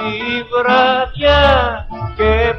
η βραδιά και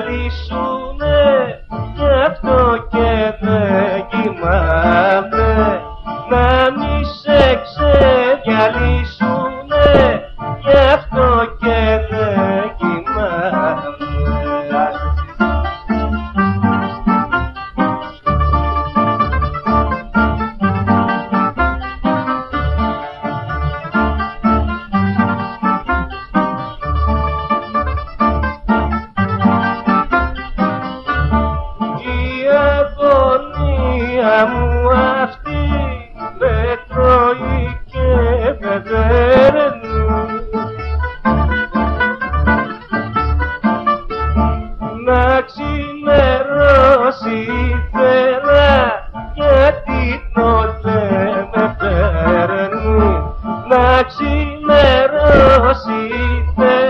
realizó. me resiste.